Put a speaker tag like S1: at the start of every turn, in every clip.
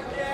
S1: again.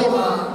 S1: 够吗